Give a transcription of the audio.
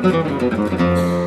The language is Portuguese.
Música